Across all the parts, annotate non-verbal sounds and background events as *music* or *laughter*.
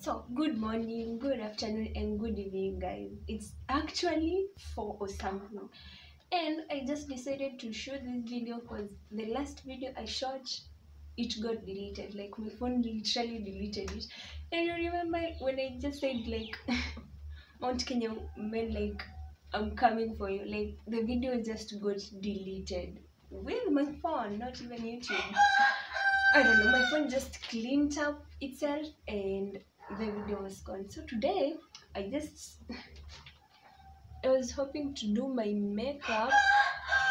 So, good morning, good afternoon, and good evening, guys. It's actually 4 or something. And I just decided to shoot this video because the last video I shot, it got deleted. Like, my phone literally deleted it. And you remember when I just said, like, *laughs* Mount Kenya meant, like, I'm coming for you. Like, the video just got deleted with my phone, not even YouTube. I don't know, my phone just cleaned up itself and the video was gone. So today I just I was hoping to do my makeup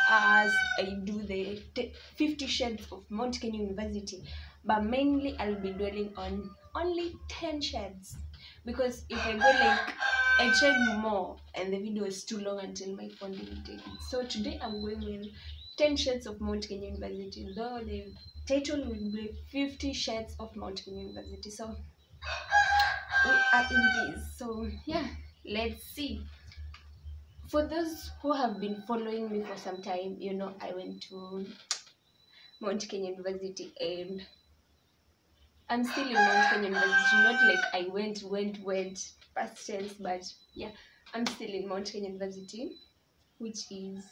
as I do the t- 50 shades of Mount Kenya University, but mainly I'll be dwelling on only 10 shades because if I go like I tried more and the video is too long until my phone deleted it. So today I'm going with 10 shades of Mount Kenya University, though the title will be 50 shades of Mount Kenya University. So we are in this. So yeah, let's see. For those who have been following me for some time, you know I went to Mount Kenya University and I'm still in Mount Kenya University. Not like I went, went, went past tense, but yeah, I'm still in Mount Kenya University, which is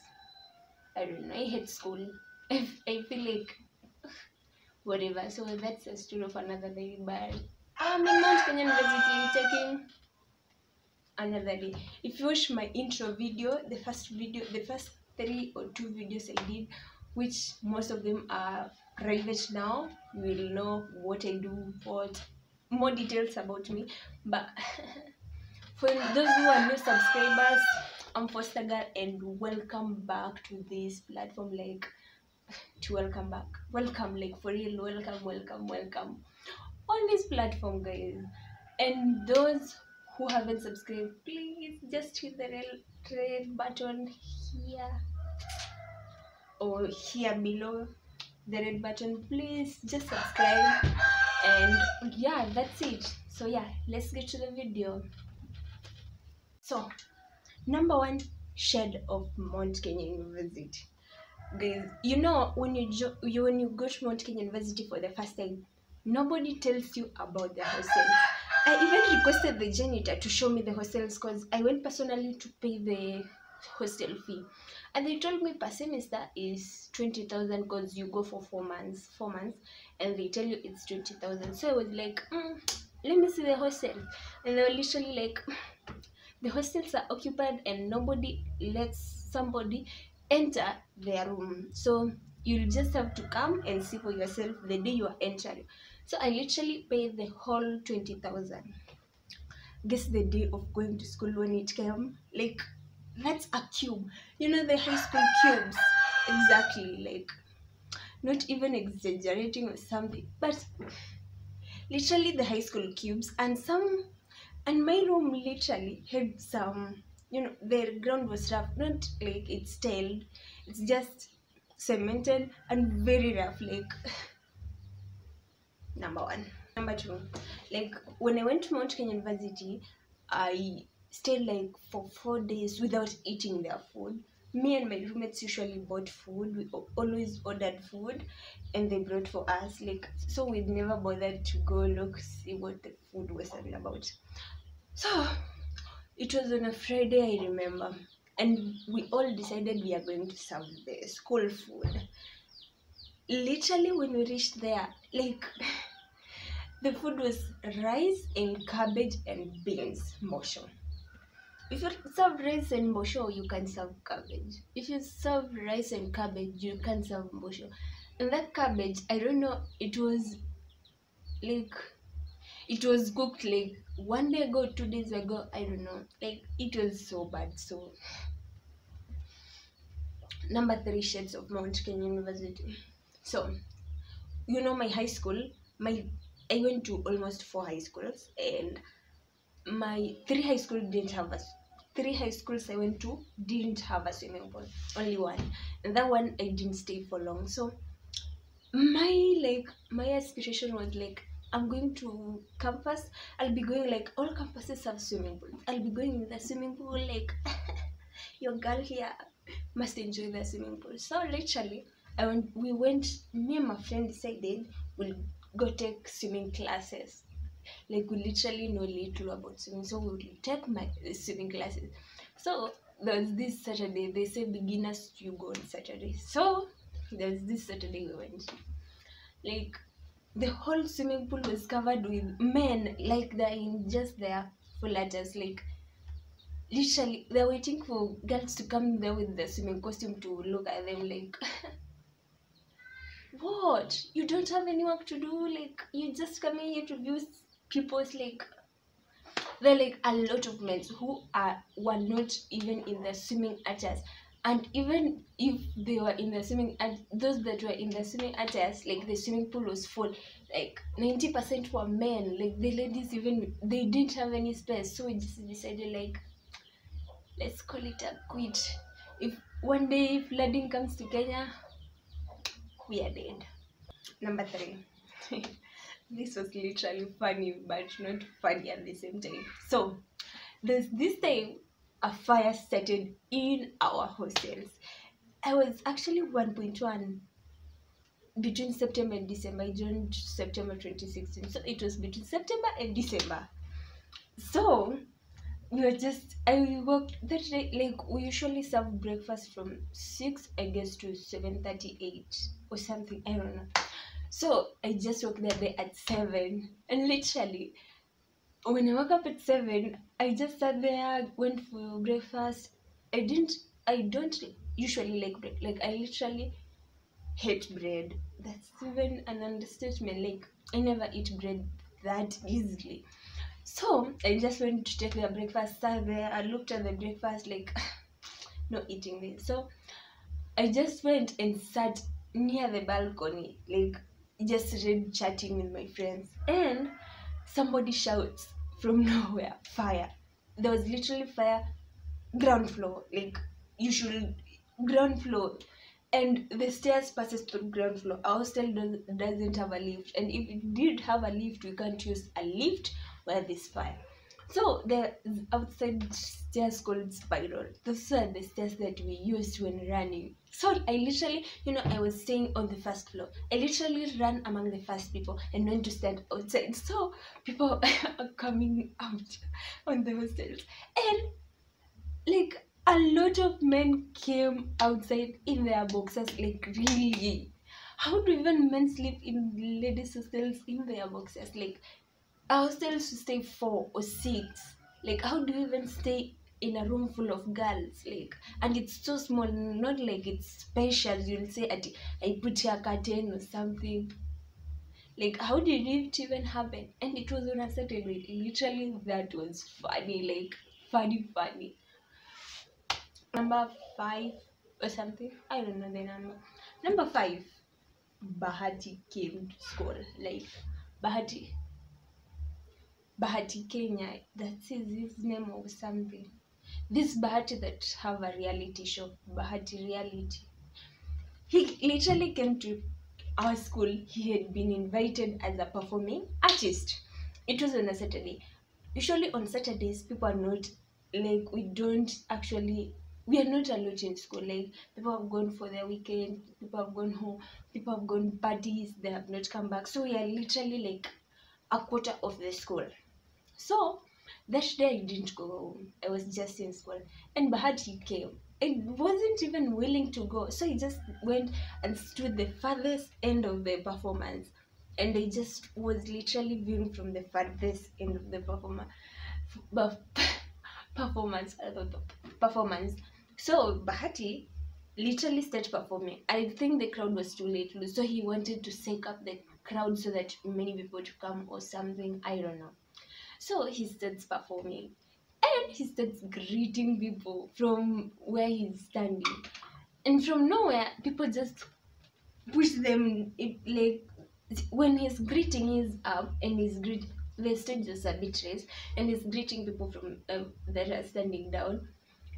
I don't know. I hate school. *laughs* I, feel like whatever. So that's a story of another day. But Um, I'm in Mount Kenya University taking another day. If you watch my intro video, the first video, the first three or two videos I did, which most of them are private now, you will know what I do, what more details about me. But *laughs* for those who are new subscribers, I'm Foster Girl and welcome back to this platform. Like to welcome back, welcome, like for real, welcome, welcome, welcome on this platform, guys. And those who haven't subscribed, please just hit the red, button here or here below the red button. Please just subscribe. And yeah, that's it. So yeah, let's get to the video. So, number one shade of Mount Kenya University. Guys, you know when you, you when you go to Mount Kenya University for the first time, nobody tells you about the hostels. I even requested the janitor to show me the hostels because I went personally to pay the hostel fee, and they told me per semester is twenty thousand because you go for four months, four months, and they tell you it's twenty thousand. So I was like, mm, let me see the hostel, and they were literally like, the hostels are occupied and nobody lets somebody enter their room. So you'll just have to come and see for yourself the day you are entering. So I literally paid the whole twenty thousand. Guess the day of going to school when it came, like that's a cube. You know the high school cubes, exactly. Like not even exaggerating or something, but literally the high school cubes and some and my room literally had some you know the ground was rough not like it's tiled it's just cemented and very rough like *laughs* number one. Number two like when i went to mount kenya university i stayed like for four days without eating their food. Me and my roommates usually bought food. We always ordered food and they brought for us like so we never bothered to go look see what the food was all about. So it was on a friday i remember and we all decided we are going to serve the school food literally when we reached there like *laughs* the food was rice and cabbage and beans mbosho if you serve rice and mbosho you can serve cabbage. If you serve rice and cabbage you can serve mbosho and that cabbage i don't know it was like it was cooked like one day ago two days ago i don't know. Like it was so bad so. Number three shades of mount kenya university so you know my high school my i went to almost four high schools and my three high school didn't have a three high schools i went to didn't have a swimming pool only one. And that one i didn't stay for long. So my like my aspiration was like i'm going to campus. I'll be going like all campuses have swimming pools. I'll be going in the swimming pool like *laughs* your girl here must enjoy the swimming pool. So literally went we went me and my friend decided we'll go take swimming classes. Like we literally know little about swimming so we will take my uh, swimming classes. So there was this saturday they say beginners you go on saturday. So there was this saturday we went. Like the whole swimming pool was covered with men. Like they're in just their full attires. Like literally they're waiting for girls to come there with the swimming costume to look at them like *laughs* what? You don't have any work to do like you just coming here to view people's like there are like a lot of men who are were not even in the swimming attires and even if they were in the swimming and those that were in the swimming attires like the swimming pool was full like 90% were men. Like the ladies even they didn't have any space. So we just decided like let's call it a quit. If one day flooding comes to kenya we are dead number three. *laughs* This was literally funny but not funny at the same time. So there's this time a fire started in our hostels. I was actually 1.1 between september and december joined september 2016 so it was between september and december. So we were just i worked that day like we usually serve breakfast from 6 i guess to 7.38 or something i don't know. So i just woke that day at 7 and literally when i woke up at 7 i just sat there went for breakfast. I didn't i don't usually like bread like i literally hate bread. That's even an understatement like i never eat bread that easily so I just went to take their breakfast, sat there, I looked at the breakfast like *sighs* not eating this. So I just went and sat near the balcony, like just read chatting with my friends. And somebody shouts from *laughs* nowhere, fire. There was literally fire ground floor. Like you should ground floor. And the stairs passes through ground floor. Our hostel does, doesn't have a lift. And if it did have a lift, we can't use a lift where this fire. So the outside stairs called spiral. Those are the stairs that we used when running. So I literally, you know, I was staying on the first floor. I literally ran among the first people and went to stand outside. So people *laughs* are coming out on the hostels. And like a lot of men came outside in their boxes, Like really. How do even men sleep in ladies' hostels in their boxes? Like our still to stay four or six. Like, how do you even stay in a room full of girls? Like, and it's so small, not like it's special. You'll say, "Ati, I put here a curtain or something. Like, how did it even happen? And it was on a Saturday. Literally, that was funny. Like, funny, funny. Number five or something. I don't know the number. Number five. Bahati came to school. Like, Bahati Bahati Kenya, that's his, his name or something. This Bahati that have a reality show, Bahati Reality. He literally came to our school. He had been invited as a performing artist. It was on a Saturday. Usually on Saturdays, people are not like we don't actually we are not allowed in school. Like people have gone for their weekend, people have gone home, people have gone parties, they have not come back. So we are literally like a quarter of the school. So that day I didn't go home. I was just in school. And Bahati came. I wasn't even willing to go. So I just went and stood the farthest end of the performance. And I just was literally viewing from the farthest end of the performance. Performance, performance. So Bahati literally started performing. I think the crowd was too late, so he wanted to shake up the crowd so that many people to come or something. I don't know. So he starts performing and he starts greeting people from where he's standing. And from nowhere, people just push them it, like when he's greeting is up and he's greet the stage is a bit raised and he's greeting people from um, that are standing down.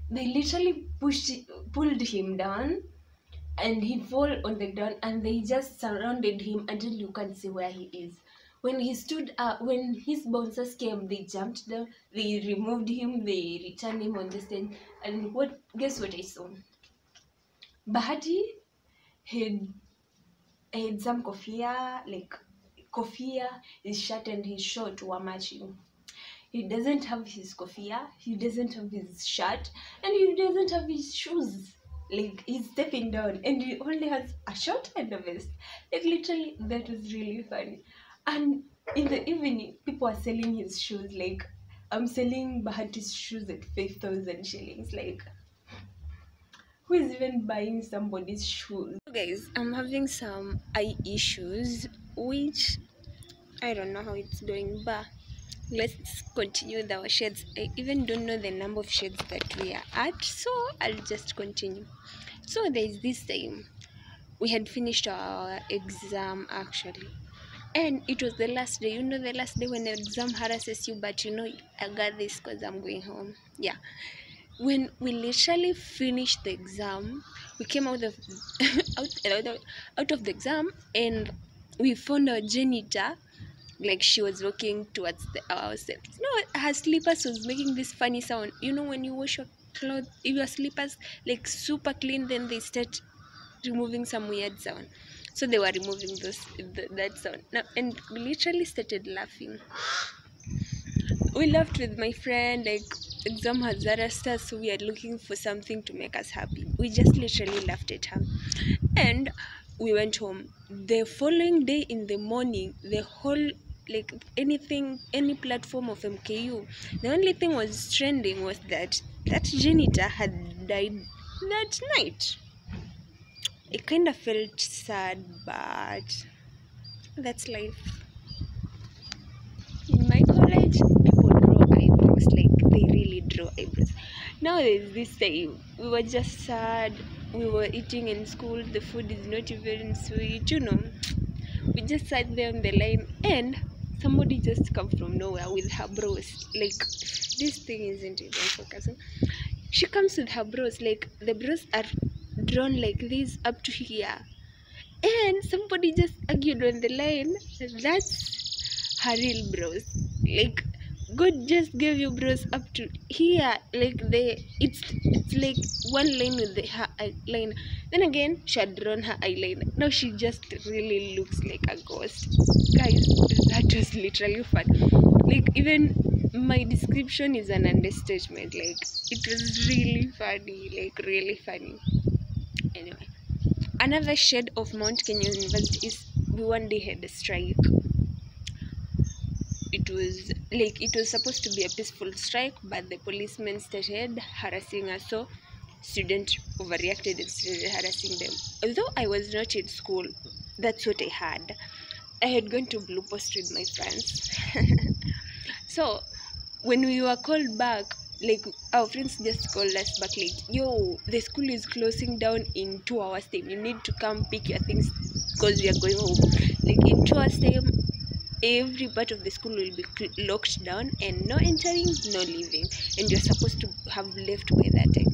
They literally pushed pulled him down and he fall on the ground and they just surrounded him until you can't see where he is when he stood up when his bouncers came they jumped down they removed him they returned him on the stage and what guess what i saw? Bahati had had some kofia like kofia his shirt and his short were matching. He doesn't have his kofia he doesn't have his shirt and he doesn't have his shoes. Like he's stepping down and he only has a short and a vest. Like literally that was really funny and in the evening people are selling his shoes like i'm selling bahati's shoes at 5000 shillings like who is even buying somebody's shoes? Guys i'm having some eye issues which i don't know how it's going but let's continue with our shades i even don't know the number of shades that we are at so i'll just continue. So there's this time we had finished our exam actually and it was the last day you know the last day when the exam harasses you but you know i got this because i'm going home yeah when we literally finished the exam we came out of *laughs* out, out, of- the exam and we found our janitor like she was walking towards the our. No, her slippers was making this funny sound. You know when you wash your clothes, if your slippers like super clean, then they start removing some weird sound. So they were removing those th- that sound. Now, and we literally started laughing. We laughed with my friend like exam has arrested us, so we are looking for something to make us happy. We just literally laughed at her, and we went home. The following day in the morning, the whole like anything any platform of mku the only thing was trending was that that janitor had died that night i kind of felt sad but that's life. In my college people draw eyebrows like they really draw eyebrows. Now there's this time we were just sad we were eating in school the food is not even sweet you know. We just sat there on the line and somebody just come from nowhere with her bros like this thing isn't even focusing. She comes with her bros like the bros are drawn like this up to here. And somebody just argued on the line that's her real bros. Like god just gave you bros up to here. Like the it's it's like one line with the, her eyeliner uh, then again she had drawn her eyeliner. Now she just really looks like a ghost. Guys that was literally fun. Like even my description is an understatement. Like it was really funny. Like really funny anyway. Another shade of mount kenya university is we one day had a strike. It was like it was supposed to be a peaceful strike but the policemen started harassing us so student overreacted and started harassing them. Although i was not in school that's what i had. I had gone to blue post with my friends. *laughs* So when we were called back like our friends just called us back like yo the school is closing down in two hours time. You need to come pick your things because we are going home. Like in two hours time every part of the school will be locked down and no entering no leaving. And you're supposed to have left by that time.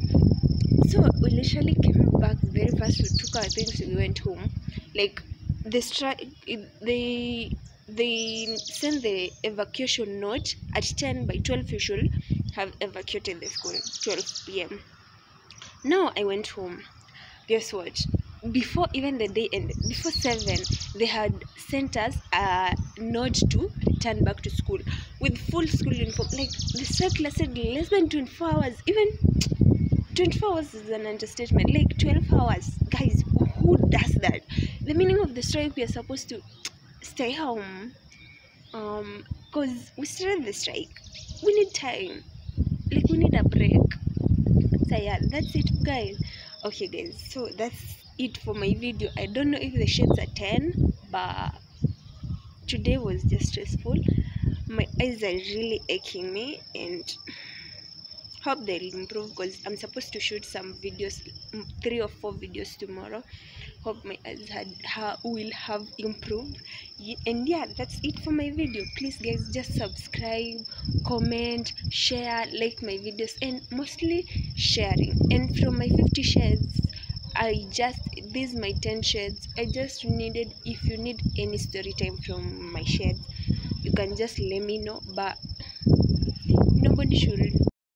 So we literally came back very fast. We took our things we went home. Like the strike they they sent the evacuation note at 10 by 12 you should have evacuated the school 12 p.m now i went home. Guess what? Before even the day ended before 7 they had sent us a note to return back to school with full school uniform. Like the strike lasted less than 24 hours even 24 hours is an understatement. Like 12 hours. Guys who does that? The meaning of the strike we are supposed to stay home um because we started the strike. We need time like we need a break. So yeah that's it guys. Okay guys so that's it for my video. I don't know if the shades are 10 but today was just stressful. My eyes are really aching me and hope they'll improve because i'm supposed to shoot some videos three or four videos tomorrow hope my eyes had ha, will have improved. And yeah that's it for my video. Please guys just subscribe comment share like my videos and mostly sharing. And from my 50 shares i just these my 10 shades i just needed if you need any story time from my shades you can just let me know but nobody should